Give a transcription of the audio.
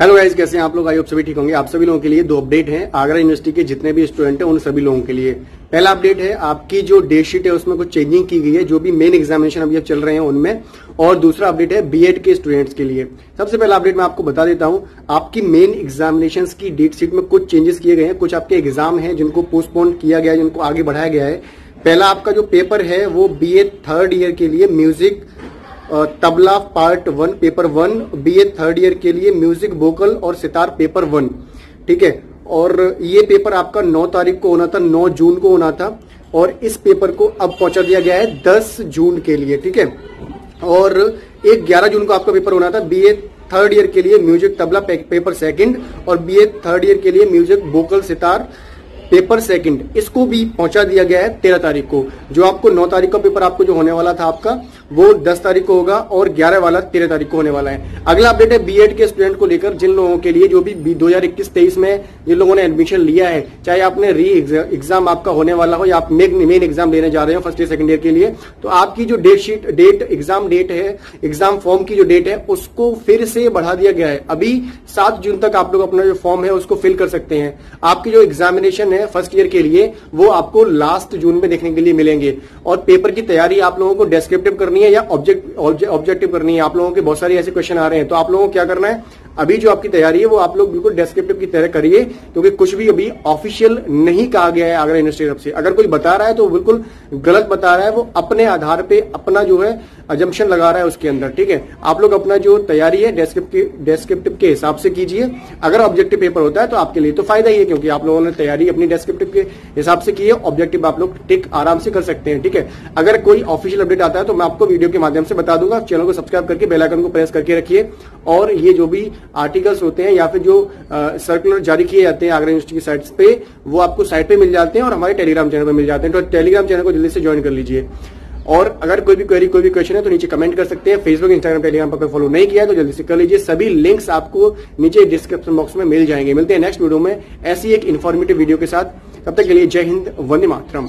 Hello guys कैसे हैं आप लोग? आई सभी ठीक होंगे। आप सभी लोगों के लिए दो अपडेट हैं। आगरा यूनिवर्सिटी के जितने भी स्टूडेंट हैं, उन सभी लोगों के लिए। पहला अपडेट है, आपकी जो डेट शीट है, उसमें कुछ चेंजिंग की गई है, जो भी मेन एग्जामिनेशन अभी चल रहे हैं उनमें। और दूसरा अपडेट है बीएड के स्टूडेंट्स के लिए। सबसे पहला अपडेट मैं आपको बता देता हूँ, आपकी मेन एग्जामिनेशन की डेट शीट में कुछ चेंजेस किए गए हैं। कुछ आपके एग्ज़ाम है, जिनको पोस्टपोन किया गया है, जिनको आगे बढ़ाया गया है। पहला आपका जो पेपर है, वो बी थर्ड ईयर के लिए music tabla part one paper one B A third year के लिए म्यूज़िक वोकल और सितार पेपर वन ठीक है? और ये पेपर आपका 9 तारीख को होना था 9 जून को होना था, और इस पेपर को अब पहुँचा दिया गया है 10 जून के लिए, ठीक है? और एक 11 जून को आपका पेपर होना था बी ए थर्ड ईयर के लिए म्यूज़िक तबला पेपर सेकंड और बी ए थर्ड ईयर के लिए music vocal sitar paper second इसको भी पहुँचा दिया गया है तेरह तारीख को, जो आपको नौ तारीख का पेपर आपको जो होने वाला था आपका वो दस तारीख को होगा और ग्यारह वाला तेरह तारीख को होने वाला है। अगला अपडेट है बीएड के स्टूडेंट को लेकर जिन लोगों के लिए जो भी दो हज़ार इक्कीस तेईस में जिन लोगों ने एडमिशन लिया है, चाहे आपने री एग्ज़ाम आपका होने वाला हो या आप मेन एग्ज़ाम लेने जा रहे हो फ़र्स्ट ईयर सेकंड ईयर के लिए तो आपकी जो date sheet date exam date है एग्ज़ाम फॉर्म की जो डेट है, उसको फिर से बढ़ा दिया गया है। अभी सात जून तक आप लोग अपना जो फॉर्म है, उसको फिल कर सकते हैं। आपकी जो एग्जामिनेशन है फ़र्स्ट ईयर के लिए, वो आपको लास्ट जून में देखने के लिए मिलेंगे। और पेपर की तैयारी आप लोगों को डेस्क्रिप्टिव करनी है या ऑब्जेक्ट ऑब्जेक्टिव करनी है? आप लोगों के बहुत सारे ऐसे क्वेश्चन आ रहे हैं तो आप लोगों को क्या करना है? अभी जो आपकी तैयारी है, वो आप लोग बिल्कुल डेस्क्रिप्टिव की तरह करिए, क्योंकि कुछ भी अभी ऑफिशियल नहीं कहा गया है आगरा यूनिवर्सिटी तरफ़ से। अगर कोई बता रहा है तो बिल्कुल गलत बता रहा है, वो अपने आधार पे अपना जो है अजम्पन लगा रहा है उसके अंदर, ठीक है? आप लोग अपना जो तैयारी है डेस्क्रिप्टिव के हिसाब से कीजिए। अगर ऑब्जेक्टिव पेपर होता है तो आपके लिए तो फ़ायदा ही है, क्योंकि आप लोगों ने तैयारी अपनी डेस्क्रिप्टिव के हिसाब से की है ऑब्जेक्टिव आप लोग टिक आराम से कर सकते हैं, ठीक है? अगर कोई ऑफिशियल अपडेट आता है तो मैं आपको वीडियो के माध्यम से बता दूँगा। चैनल को सब्सक्राइब करके बेलाइकन को प्रेस करके रखिए। और ये जो भी आर्टिकल्स होते हैं या फिर जो सर्कुलर जारी किए जाते हैं आगरा यूनिवर्सिटी की साइट पे, वो आपको साइट पे मिल जाते हैं और हमारे टेलीग्राम चैनल पर मिल जाते हैं। तो टेलीग्राम चैनल को जल्दी से ज्वाइन कर लीजिए। और अगर कोई भी क्वेरी कोई भी क्वेश्चन है तो नीचे कमेंट कर सकते हैं। फेसबुक इंस्टाग्राम टेलीग्राम पर फॉलो नहीं किया है तो जल्दी से कर लीजिए। सभी लिंक्स आपको नीचे डिस्क्रिप्शन बॉक्स में मिल जाएँगे। मिलते हैं नेक्स्ट वीडियो में। ऐसी एक इन्फॉर्मेटिव वीडियो के साथ। तब तक के लिए जय हिंद, वंदे मातरम।